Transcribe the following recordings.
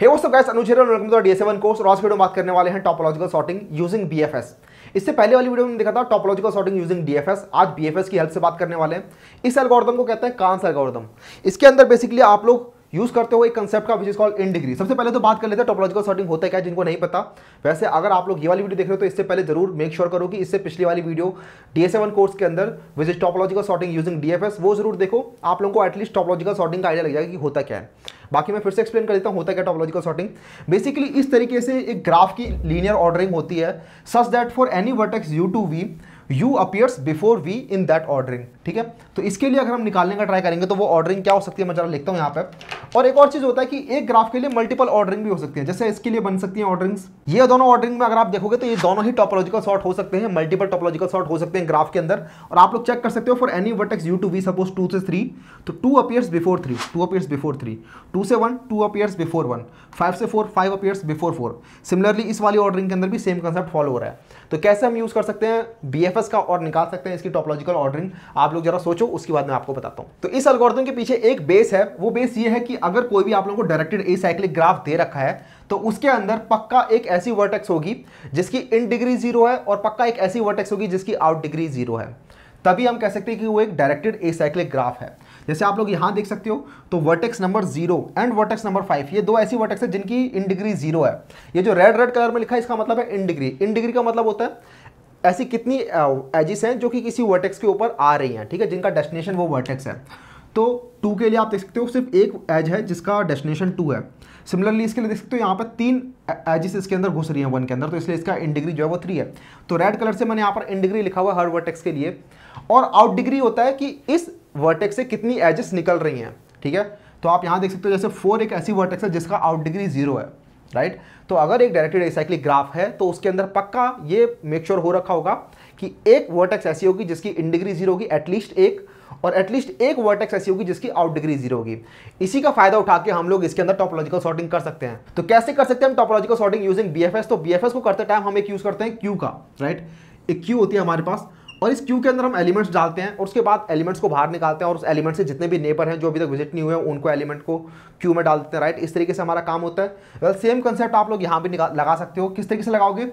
हे वो सब गाइस अनुज हिरन वेलकम टू डीएस7 कोर्स और आज वीडियो बात करने वाले हैं टॉपोलॉजिकल सॉर्टिंग यूजिंग बीएफएस इससे पहले वाली वीडियो में देखा था टॉपोलॉजिकल सॉर्टिंग यूजिंग डीएफएस आज बीएफएस की हेल्प से बात करने वाले हैं इस एल्गोरिथम को कहते हैं कांस एल्गोरिथम इसके अंदर बेसिकली आप लोग यूज़ करते हो एक कंसेप्ट का which is called in degree सबसे पहले तो बात कर लेते हैं टोपोलॉजिकल सॉर्टिंग होता है क्या, जिनको नहीं पता। वैसे अगर आप लोग ये वाली वीडियो देख रहे हो तो इससे पहले ज़रूर मेक श्योर करो कि इससे पिछली वाली वीडियो डी डीएसएवन कोर्स के अंदर which is topological sorting using DFS वो ज़रूर देखो। आप लोगों को एटलीस्ट टॉपोलॉजिकल सॉर्टिंग का आइडिया लग जाएगा कि होता क्या है। बाकी मैं फिर से एक्सप्लेन कर देता हूँ, होता क्या टॉपोलॉजिकल सॉर्टिंग बेसिकली इस तरीके से एक ग्राफ की लीनियर ऑर्डरिंग होती है such that for any vertex U to V U appears before V in that ordering ठीक है? तो इसके लिए अगर हम निकालने का ट्राई करेंगे तो वो ऑर्डरिंग क्या हो सकती है? मैं जरा लिखता हूँ यहाँ पे। और एक और चीज़ होता है कि एक ग्राफ के लिए मल्टीपल ऑर्डरिंग भी हो सकती है। जैसे इसके लिए बन सकती है ऑर्डरिंग्स ये दोनों ऑर्डरिंग में अगर आप देखोगे तो ये दोनों ही टॉपोलॉजिकल सॉर्ट हो सकते हैं। मल्टीपल टॉपोलॉजिकल सॉर्ट हो सकते हैं ग्राफ के अंदर। और आप लोग चेक कर सकते हो for any vertex U to V suppose two से थ्री तो two appears before three two appears before three two से one two appears before one five से four five appears before four similarly इस वाली ordering के अंदर भी same concept follow हो रहा है। तो कैसे हम यूज़ कर सकते हैं? बीएफएस का और निकाल सकते हैं इसकी टॉपोलॉजिकल ऑर्डरिंग आप लोग जरा सोचो, उसके बाद मैं आपको बताता हूँ। तो इस अलगोरिथम के पीछे एक बेस है। वो बेस ये है कि अगर कोई भी आप लोगों को डायरेक्टेड ए ग्राफ दे रखा है तो उसके अंदर पक्का एक ऐसी वर्टेक्स होगी, जिसकी इन डिग्री ज़ीरो है और पक्का एक ऐसी वर्टेक्स होगी जिसकी आउट डिग्री ज़ीरो है। तभी हम कह सकते हैं कि वो एक डायरेक्टेड ए ग्राफ है। जैसे आप लोग यहाँ देख सकते हो तो vertex number zero and vertex number five ये दो ऐसी वर्टेक्स है जिनकी इन डिग्री ज़ीरो है। ये जो रेड रेड कलर में लिखा है, इसका मतलब है इन डिग्री इन डिग्री का मतलब होता है ऐसी कितनी एजिस हैं जो कि किसी वर्टेक्स के ऊपर आ रही हैं, ठीक है, जिनका डेस्टिनेशन वो वर्टेक्स है। तो टू के लिए आप देख सकते हो, सिर्फ़ एक एज है जिसका डेस्टिनेशन टू है। सिमिलरली इसके लिए देख सकते हो, यहाँ पर तीन एजिस इसके अंदर घुस रही हैं वन के अंदर तो इसलिए इसका इन डिग्री जो है वो थ्री है। तो रेड कलर से मैंने यहाँ पर इन डिग्री लिखा हुआ हर वर्टेक्स के लिए। और आउट डिग्री होता है कि इस वर्टेक्स से कितनी एजेस निकल रही हैं, ठीक है? तो आप यहाँ देख सकते हो जैसे फोर एक ऐसी वर्टेक्स है जिसका आउट डिग्री ज़ीरो है राइट तो अगर एक डायरेक्टेड एसाइक्लिक ग्राफ है तो उसके अंदर पक्का ये मेक श्योर हो रखा होगा कि एक वर्टेक्स ऐसी होगी जिसकी इन डिग्री ज़ीरो होगी एटलीस्ट एक, और एटलीस्ट एक वर्टेक्स ऐसी होगी जिसकी आउट डिग्री ज़ीरो होगी। इसी का फ़ायदा उठा के हम लोग इसके अंदर टॉपोलॉजिकल सॉर्टिंग कर सकते हैं। तो कैसे कर सकते हैं हम टॉपोलॉजिकल सॉर्टिंग यूजिंग बीएफएस तो बीएफएस को करते टाइम हम एक यूज़ करते हैं क्यू का राइट एक क्यू होती है हमारे पास और इस क्यू के अंदर हम एलिमेंट्स डालते हैं और उसके बाद एलिमेंट्स को बाहर निकालते हैं और उस एलिमेंट से जितने भी नेबर हैं जो अभी तक विज़िट नहीं हुए हैं, उनको एलिमेंट को क्यू में डाल देते हैं राइट इस तरीके से हमारा काम होता है। वेल सेम कंसेप्ट आप लोग यहाँ भी लगा सकते हो। किस तरीके से लगाओगे?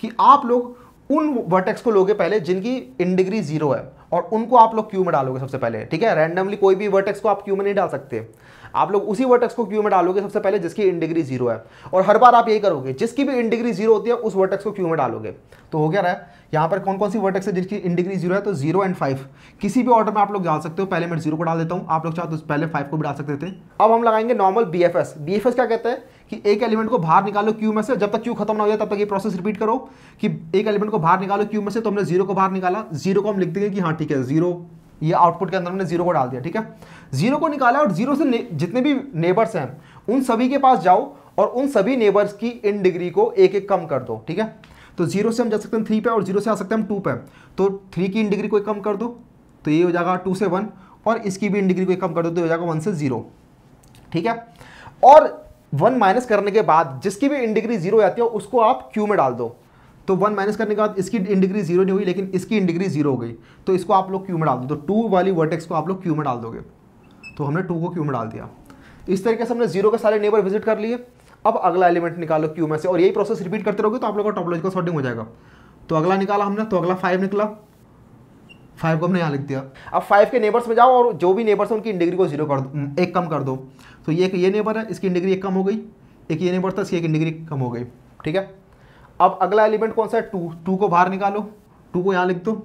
कि आप लोग उन वर्टेक्स को लोगे पहले जिनकी इन डिग्री ज़ीरो है और उनको आप लोग क्यू में डालोगे सबसे पहले, ठीक है? रैंडमली कोई भी वर्टेक्स को आप क्यू में नहीं डाल सकते। आप लोग उसी वर्टेक्स को क्यू में डालोगे, सबसे पहले जिसकी इन डिग्री ज़ीरो है। और हर बार आप यही करोगे, जिसकी भी इन डिग्री ज़ीरो होती है, उस वर्टेक्स को क्यू में डालोगे। तो हो गया रहा है यहाँ पर कौन कौन सी वर्टेक्स है जिसकी इन डिग्री ज़ीरो है? तो ज़ीरो एंड फाइव किसी भी ऑर्डर में आप लोग डाल सकते हो। पहले मैं ज़ीरो को डाल देता हूँ। आप लोग चाहो तो पहले फाइव को भी डाल सकते थे। अब हम लगाएँगे normal B F S B F S क्या कहते हैं? कि एक एलिमेंट को बाहर निकालो क्यू में से। जब तक क्यू खत्म ना हो जाए, तब तक ये प्रोसेस रिपीट करो कि एक एलिमेंट को बाहर निकालो क्यू में से तो हमने ज़ीरो को बाहर निकाला। ज़ीरो को हम लिख देंगे कि हाँ ठीक है ज़ीरो ये आउटपुट के अंदर हमने ज़ीरो को डाल दिया, ठीक है? ज़ीरो को निकाला और ज़ीरो से जितने भी नेबर्स हैं, उन सभी के पास जाओ और उन सभी नेबर्स की इन डिग्री को एक एक कम कर दो, ठीक है? तो ज़ीरो से हम जा सकते हैं थ्री पे और ज़ीरो से आ सकते हैं हम टू पे। तो थ्री की इन डिग्री को एक कम कर दो तो ये हो जाएगा टू से वन और इसकी भी इन डिग्री को एक कम कर दो तो हो जाएगा वन से ज़ीरो ठीक है? और वन माइनस करने के बाद जिसकी भी इन डिग्री ज़ीरो आती है, उसको आप क्यू में डाल दो। तो वन माइनस करने के बाद इसकी इन डिग्री ज़ीरो नहीं हुई, लेकिन इसकी इन डिग्री ज़ीरो हो गई। तो इसको आप लोग क्यू में डाल दो। तो टू वाली वर्टेक्स को आप लोग क्यू में डाल दोगे। तो हमने टू को क्यू में डाल दिया। इस तरीके से हमने ज़ीरो के सारे नेबर विज़िट कर लिए। अब अगला एलिमेंट निकालो क्यू में से। और यही प्रोसेस रिपीट करते रहोगे तो आप लोग का टॉपोलॉजिकल सॉर्टिंग हो जाएगा। तो अगला निकाला हमने तो अगला फाइव निकला। फाइव को हमने यहाँ लिख दिया। अब फाइव के नेबर्स में जाओ और जो भी नेबर्स हैं, उनकी इन डिग्री को ज़ीरो कर दो। एक कम कर दो। तो ये एक ये नेबर है, इसकी इन डिग्री एक कम हो गई। एक ये नेबर था, इसकी एक इन डिग्री कम हो गई। ठीक है? अब अगला एलिमेंट कौन सा है? टू टू को बाहर निकालो। टू को यहाँ लिख दो।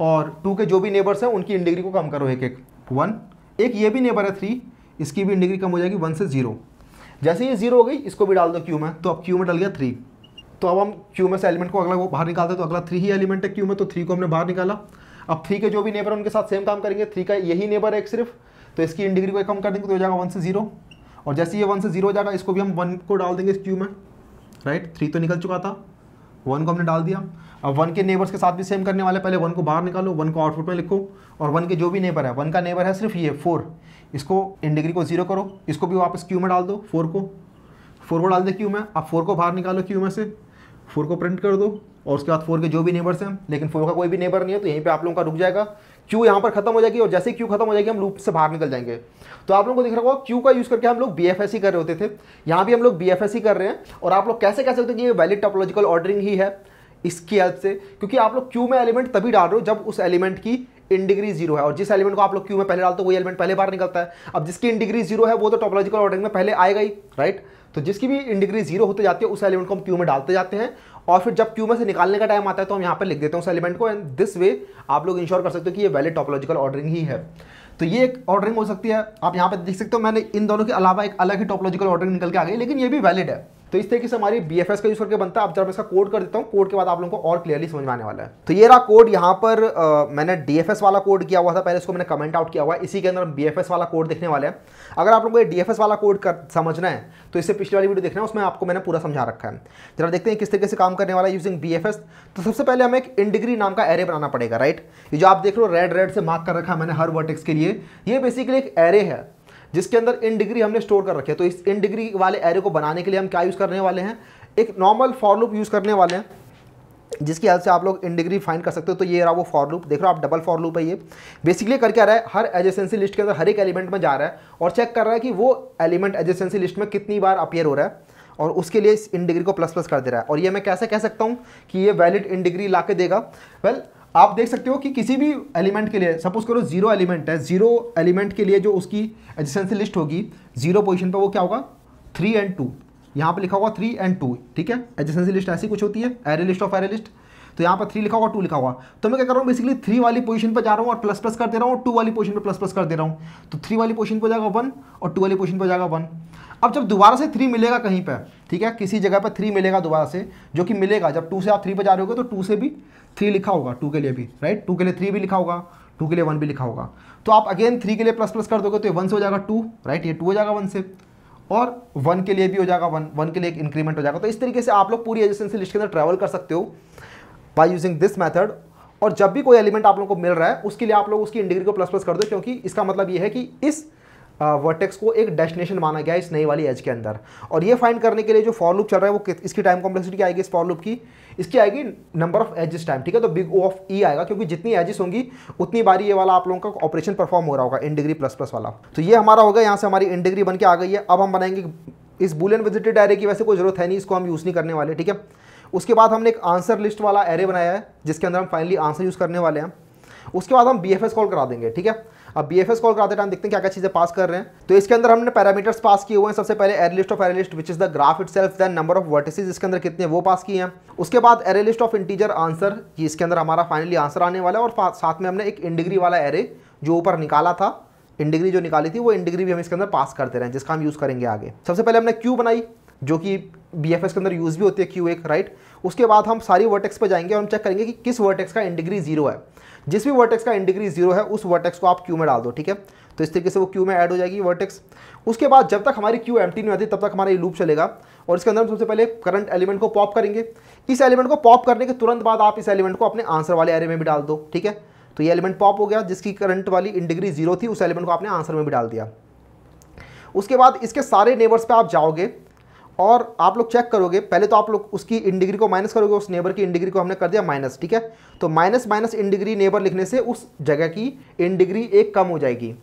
और टू के जो भी नेबर्स हैं, उनकी इंडिग्री को कम करो एक एक वन एक ये भी नेबर है थ्री इसकी भी इंडिग्री कम हो जाएगी वन से ज़ीरो जैसे ये ज़ीरो हो गई, इसको भी डाल दो क्यू में। तो अब क्यू में डल गया थ्री तो अब हम क्यू में से एलिमेंट को अगला वो बाहर निकालते हैं तो अगला थ्री ही एलिमेंट है क्यू में तो थ्री को हमने बाहर निकाला। अब थ्री के जो भी नेबर उनके साथ सेम काम करेंगे। थ्री का यही नेबर है एक सिर्फ़। तो इसकी इंडिग्री को कम कर देंगे तो हो जाएगा वन से ज़ीरो और जैसे ये वन से ज़ीरो हो जाएगा, इसको भी हम वन को डाल देंगे इस क्यू में। राइट? थ्री तो निकल चुका था। वन को हमने डाल दिया। अब वन के नेबर्स के साथ भी सेम करने वाले पहले वन को बाहर निकालो वन को आउटपुट में लिखो और वन के जो भी नेबर है वन का नेबर है सिर्फ़ ये फोर इसको इन डिग्री को ज़ीरो करो। इसको भी वापस क्यू में डाल दो फोर को। फोर को डाल दे क्यू में। अब फोर को बाहर निकालो क्यू में से। फोर को प्रिंट कर दो और उसके बाद फोर के जो भी नेबर्स हैं, लेकिन फोर का कोई भी नेबर नहीं है तो यहीं पर आप लोगों का रुक जाएगा। क्यू यहाँ पर खत्म हो जाएगी और जैसे क्यू खत्म हो जाएगी, हम लूप से बाहर निकल जाएँगे। तो आप लोगों को दिख रहा होगा क्यू का यूज़ करके हम लोग बी ही कर रहे होते थे। यहाँ भी हम लोग बी ही कर रहे हैं और आप लोग कैसे कह सकते हैं कि ये वैलिड टोपोलॉजिकल ऑर्डरिंग ही है इसकी हेल्प से? क्योंकि आप लोग क्यू में एलिमेंट तभी डाल रहे हो जब उस एलिमेंट की इन डिग्री ज़ीरो है। और जिस एलिमेंट को आप लोग क्यू में पहले डालते हो, वही एलिमेंट पहले बार निकलता है। अब जिसकी इन डिग्री ज़ीरो है, वो तो टॉपोलॉजिकल ऑर्डरिंग में पहले आएगा ही राइट तो जिसकी भी इन डिग्री ज़ीरो होते जाती है, उस एलिमेंट को हम क्यू में डालते जाते हैं। और फिर जब क्यू में से निकालने का टाइम आता है तो हम यहाँ पर लिख देते हैं उस एलिमेंट को एंड दिस वे आप लोग इंश्योर कर सकते हो कि ये वैलिड टॉपोलॉजिकल ऑर्डरिंग ही है। तो ये एक ऑर्डरिंग हो सकती है। आप यहाँ पर देख सकते हो, मैंने इन दोनों के अलावा एक अलग ही टॉपोलॉजिकल ऑर्डरिंग निकल के आ गई, लेकिन ये भी वैलिड है। तो इस तरीके से हमारी बी एफ़ एस का यूज़ करके बनता है। अब जब मैं इसका कोड कर देता हूँ कोड के बाद आप लोगों को और क्लियरली समझ में आने वाला है। तो ये रहा कोड यहाँ पर आ, मैंने डी एफ़ एस वाला कोड किया हुआ था। पहले इसको मैंने कमेंट आउट किया हुआ है। इसी के अंदर बी एफ़ एस वाला कोड देखने वाले हैं। अगर आप लोगों को डी एफ़ एस वाला कोड कर समझना है तो इससे पिछली वाली वीडियो देखना है। उसमें आपको मैंने पूरा समझा रखा है। जरा देखते हैं किस तरीके से काम करने वाला है यूजिंग बी एफ़ एस तो सबसे पहले हमें एक इंडिग्री नाम का एरे बनाना पड़ेगा राइट ये जो आप देख लो रेड रेड से मार्क कर रखा है मैंने हर वर्टेक्स के लिए। ये बेसिकली एक एरे है। जिसके अंदर इन डिग्री हमने स्टोर कर रखे है। तो इस इन डिग्री वाले एरे को बनाने के लिए हम क्या यूज़ करने वाले हैं? एक नॉर्मल फॉर लूप यूज़ करने वाले हैं, जिसकी हेल्प से आप लोग इन डिग्री फाइंड कर सकते हो। तो ये रहा वो फॉर लूप देख रहे हो आप डबल फॉर लूप है ये। बेसिकली कर क्या रहा है? हर एजेंसी लिस्ट के अंदर हर एक एलिमेंट में जा रहा है और चेक कर रहा है कि वो एलिमेंट एजेंसी लिस्ट में कितनी बार अपियर हो रहा है और उसके लिए इस इन डिग्री को प्लस प्लस कर दे रहा है। और ये मैं कैसे कह सकता हूँ कि ये वैलिड इन डिग्री ला के देगा? वेल आप देख सकते हो कि किसी भी एलिमेंट के लिए सपोज़ करो ज़ीरो एलिमेंट है ज़ीरो एलिमेंट के लिए जो उसकी एजेंसी लिस्ट होगी ज़ीरो पोजिशन पर वो क्या होगा? थ्री एंड टू यहाँ पे लिखा होगा थ्री एंड टू ठीक है? एजेंसी लिस्ट ऐसी कुछ होती है array list of array list तो यहाँ पर थ्री लिखा होगा टू लिखा होगा. तो मैं क्या कर रहा हूँ बेसिकली थ्री वाली पोजीशन पर जा रहा हूँ और प्लस प्लस कर दे रहा हूँ और टू वाली पोजीशन पर प्लस प्लस कर दे रहा हूँ. तो थ्री वाली पोजीशन पर जाएगा वन और टू वाली पोजीशन पर जाएगा वन अब जब दोबारा से थ्री मिलेगा कहीं पर ठीक है? किसी जगह पर थ्री मिलेगा दोबारा से, जो कि मिलेगा. जब टू से आप थ्री पर जा रहे होगे तो टू से भी थ्री लिखा होगा टू के लिए भी राइट टू के लिए थ्री भी लिखा होगा टू के लिए वन भी लिखा होगा। तो आप अगेन थ्री के लिए प्लस प्लस कर दोगे तो ये वन से हो जाएगा टू राइट ये टू हो जाएगा वन से। और वन के लिए भी हो जाएगा वन वन के लिए एक इंक्रीमेंट हो जाएगा। तो इस तरीके से आप लोग पूरी एजेंसी लिस्ट के अंदर ट्रैवल कर सकते हो बाय यूजिंग दिस मेथड और जब भी कोई एलिमेंट आप लोग को मिल रहा है, उसके लिए आप लोग उसकी इंडिग्री को प्लस प्लस कर दो, क्योंकि इसका मतलब ये है कि इस वर्टेक्स को एक डेस्टिनेशन माना गया इस नई वाली एज के अंदर। और ये फाइंड करने के लिए जो फॉर लूप चल रहा है वो इसकी टाइम कॉम्प्लेक्सिटी क्या आएगी इस फॉर लूप की। इसकी आएगी नंबर ऑफ़ एजेस टाइम ठीक है? तो बिग ओ ऑफ़ ई आएगा, क्योंकि जितनी एजेस होंगी, उतनी बारी ये वाला आप लोगों का ऑपरेशन परफॉर्म हो रहा होगा इन डिग्री प्लस प्लस वाला। तो ये हमारा होगा यहाँ से हमारी इन डिग्री बन के आ गई है। अब हम बनाएँगे इस बुलियन विजिटेड एरे की वैसे कोई ज़रूरत है नहीं, इसको हम यूज़ नहीं करने वाले, ठीक है? उसके बाद हमने एक आंसर लिस्ट वाला एरे बनाया है, जिसके अंदर हम फाइनली आंसर यूज़ करने वाले हैं। उसके बाद हम बीएफएस कॉल करा देंगे, ठीक है? अब बीएफएस कॉल कराते टाइम देखते हैं क्या क्या चीज़ें पास कर रहे हैं। तो इसके अंदर हमने पैरामीटर्स पास किए हुए हैं। सबसे पहले array list of array list which is the graph itself then number of vertices इसके अंदर कितने वो पास किए हैं। उसके बाद array list of integer answer इसके अंदर हमारा फाइनली आंसर आने वाला है और साथ में हमने एक इंडिग्री वाला एरे जो ऊपर निकाला था इंडिग्री जो निकाली थी, वो इंडिग्री भी हम इसके अंदर पास करते रहे, जिसका हम यूज़ करेंगे आगे। सबसे पहले हमने क्यू बनाई, जो कि बी एफ़ एस के अंदर यूज़ भी होती है क्यू एक राइट उसके बाद हम सारी वर्टेक्स पर जाएँगे और हम चेक करेंगे कि किस वर्टेक्स का इंडिग्री ज़ीरो है। जिस भी वर्टेक्स का इंडिग्री ज़ीरो है, उस वर्टेक्स को आप क्यू में डाल दो, ठीक है? तो इस तरीके से वो क्यू में ऐड हो जाएगी वर्टेक्स उसके बाद जब तक हमारी क्यू एम नहीं आती तब तक हमारा ये लूप चलेगा। और इसके अंदर हम सबसे पहले करंट एलिमेंट को पॉप करेंगे। इस एलिमेंट को पॉप करने के तुरंत बाद आप इस एलिमेंट को अपने आंसर वाले एरे में भी डाल दो, ठीक है? तो ये एलिमेंट पॉप हो गया, जिसकी करंट वाली इन डिग्री ज़ीरो थी, उस एलिमेंट को आपने आंसर में भी डाल दिया। उसके बाद इसके सारे नेबर्स पे आप जाओगे और आप लोग चेक करोगे, पहले तो आप लोग उसकी इन डिग्री को माइनस करोगे, उस नेबर की इन डिग्री को हमने कर दिया माइनस ठीक है? तो minus minus in degree neighbour लिखने से उस जगह की इन डिग्री एक कम हो जाएगी।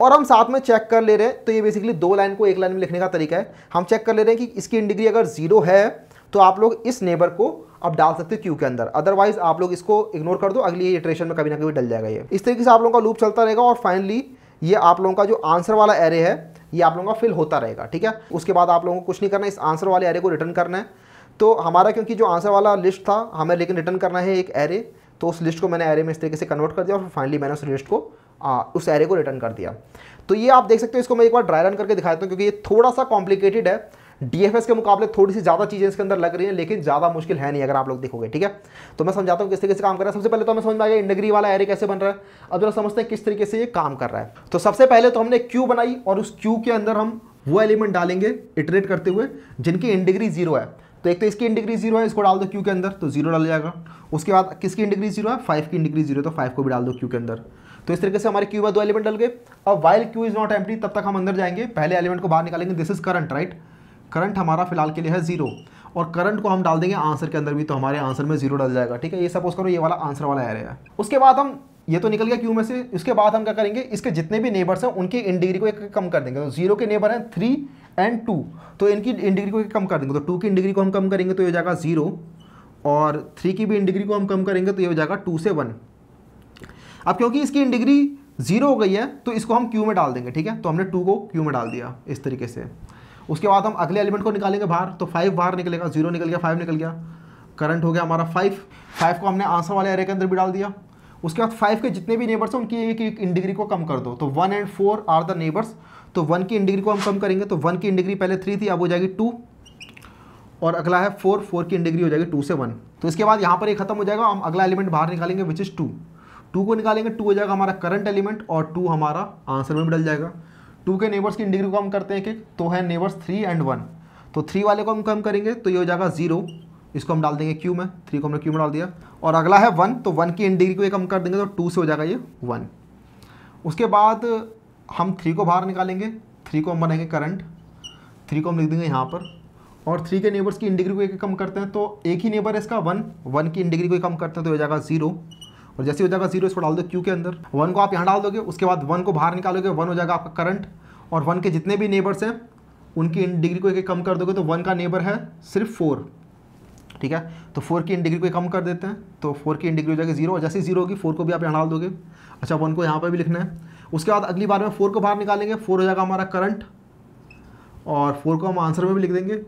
और हम साथ में चेक कर ले रहे हैं तो ये बेसिकली दो लाइन को एक लाइन में लिखने का तरीका है। हम चेक कर ले रहे हैं कि इसकी इन डिग्री अगर ज़ीरो है तो आप लोग इस नेबर को अब डाल सकते हो क्यू के अंदर। अदरवाइज़ आप लोग इसको इग्नोर कर दो, अगली इटरेशन में कभी ना कभी डल जाएगा ये। इस तरीके से आप लोगों का लूप चलता रहेगा और फाइनली ये आप लोगों का जो आंसर वाला एरे है ये आप लोगों का फिल होता रहेगा ठीक है? उसके बाद आप लोगों को कुछ नहीं करना इस आंसर वाले एरे को रिटर्न करना है। तो हमारा क्योंकि जो आंसर वाला लिस्ट था हमें लेकिन रिटर्न करना है एक एरे तो उस लिस्ट को मैंने एरे में इस तरीके से कन्वर्ट कर दिया और फाइनली मैंने उस लिस्ट को आ, उस एरे को रिटर्न कर दिया। तो ये आप देख सकते हो इसको मैं एक बार ड्राई रन करके दिखाता हूँ क्योंकि ये थोड़ा सा कॉम्प्लिकेटेड है। डीएफएस के मुकाबले थोड़ी सी ज़्यादा चीज़ें इसके अंदर लग रही हैं, लेकिन ज़्यादा मुश्किल है नहीं अगर आप लोग देखोगे, ठीक है? तो मैं समझाता हूँ किस तरीके से काम कर रहा है। सबसे पहले तो हमें समझ में आ गया इंडग्री वाला एरे कैसे बन रहा है। अब जरा समझते हैं किस तरीके से ये काम कर रहा है। तो सबसे पहले तो हमने क्यू बनाई और उस क्यू के अंदर हम वो एलिमेंट डालेंगे इटरेट करते हुए, जिनकी इंडिग्री ज़ीरो है। तो एक तो इसकी इंडिग्री ज़ीरो है, इसको डाल दो क्यू के अंदर तो ज़ीरो डाल जाएगा। उसके बाद किसकी इंडिग्री ज़ीरो है? फाइव की इंडिग्री ज़ीरो तो फाइव को भी डाल दो क्यू के अंदर। तो इस तरीके से हमारे क्यू में दो एलिमेंट डल गए। अब while queue is not empty तब तक हम अंदर जाएँगे। पहले एलिमेंट को बाहर निकालेंगे। This is current right current हमारा फ़िलहाल के लिए है ज़ीरो। और करंट को हम डाल देंगे आंसर के अंदर भी तो हमारे आंसर में ज़ीरो डल जाएगा, ठीक है? ये सपोज़ करो ये वाला आंसर वाला एरे है। उसके बाद हम, ये तो निकल गया क्यू में से, उसके बाद हम क्या करेंगे, इसके जितने भी नेबर्स हैं, उनकी इन डिग्री को एक कम कर देंगे। तो ज़ीरो के नेबर हैं थ्री एंड टू तो इनकी इन डिग्री को एक कम कर देंगे। तो टू की इन डिग्री को हम कम करेंगे तो ये हो जाएगा ज़ीरो और थ्री की भी इन डिग्री को हम कम करेंगे तो ये हो जाएगा टू से वन अब क्योंकि इसकी इन डिग्री ज़ीरो हो गई है तो इसको हम क्यू में डाल देंगे, ठीक है? तो हमने टू को क्यू में डाल दिया, इस तरीके से। उसके बाद हम अगले एलिमेंट को निकालेंगे बाहर तो फाइव बाहर निकलेगा ज़ीरो निकल गया फाइव निकल गया। करंट हो गया हमारा फाइव फाइव को हमने आंसर वाले एरे के अंदर भी डाल दिया। उसके बाद फाइव के जितने भी नेबर्स हैं, उनकी एक एक इन डिग्री को कम कर दो। तो one and four are the neighbours तो वन की इन डिग्री को हम कम करेंगे तो वन की इन डिग्री पहले थ्री थी, अब हो जाएगी टू और अगला है फोर फोर की इन डिग्री हो जाएगी टू से वन तो इसके बाद यहाँ पर ये खत्म हो जाएगा, हम अगला एलिमेंट बाहर निकालेंगे विच इज़ टू टू को निकालेंगे टू हो जाएगा हमारा करंट एलिमेंट और टू हमारा आंसर में भी डल जाएगा। टू के नेबर्स की डिग्री को हम करते हैं कि तो है नेबर्स थ्री एंड वन तो थ्री वाले को हम कम करेंगे तो ये हो जाएगा ज़ीरो इसको हम डाल देंगे क्यू में थ्री को हमने क्यू में डाल दिया. और अगला है वन तो वन की इन डिग्री को एक कम कर देंगे तो टू से हो जाएगा ये वन उसके बाद हम थ्री को बाहर निकालेंगे थ्री को हम बनाएँगे करंट थ्री को हम लिख देंगे यहाँ पर. और थ्री के नेबर्स की इन डिग्री को एक कम करते हैं तो एक ही नेबर है इसका वन वन की इन डिग्री को कम करते हैं तो हो जाएगा ज़ीरो और जैसे हो जाएगा ज़ीरो इसको डाल दो क्यू के अंदर। वन को आप यहाँ डाल दोगे, उसके बाद वन को बाहर निकालोगे वन हो जाएगा आपका करंट और वन के जितने भी नेबर्स हैं, उनकी इन डिग्री को एक कम कर दोगे तो वन का नेबर है सिर्फ़ फोर ठीक है? तो फोर की इन डिग्री को कम कर देते हैं तो फोर की इन डिग्री हो जाएगी ज़ीरो और जैसे ज़ीरो होगी फोर को भी आप यहाँ डाल दोगे। अच्छा वन को यहाँ पर भी लिखना है। उसके बाद अगली बार में फोर को बाहर निकालेंगे फोर हो जाएगा हमारा करंट और फोर को हम आंसर में भी लिख देंगे।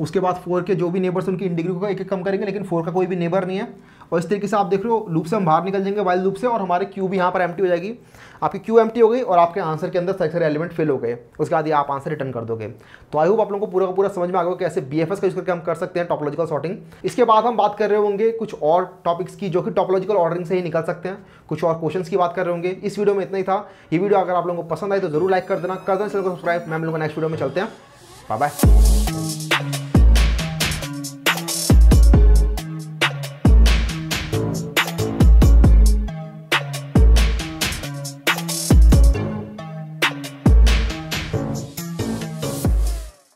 उसके बाद फोर के जो भी नेबर्स उनकी इन डिग्री को एक एक कम करेंगे, लेकिन फोर का कोई भी नेबर नहीं है। और इस तरीके से आप देख रहे हो लूप से हम बाहर निकल जाएँगे वाइल लूप से और हमारे क्यू भी यहाँ पर एम्प्टी हो जाएगी। आपकी क्यू एम्प्टी हो गई और आपके आंसर के अंदर सारे सारे एलिमेंट फेल हो गए। उसके बाद ये आप आंसर रिटर्न कर दोगे। तो आई होप आप लोगों को पूरा का पूरा समझ में आ गया कैसे बी का यूज़ करके हम कर सकते हैं टॉपोलॉजिकल सॉर्टिंग इसके बाद हम बात कर रहे होंगे कुछ और टॉपिक्स की, जो कि टॉपोलॉजिकल ऑर्डरिंग से ही निकल सकते हैं। कुछ और क्वेश्चन की बात कर रहे होंगे। इस वीडियो में इतना ही था। ये वीडियो अगर आप लोगों को पसंद आई तो ज़रूर लाइक कर देना। कर देना, चैनल को सब्सक्राइब मैं हम लोग नेक्स्ट वीडियो में चलते हैं। Bye bye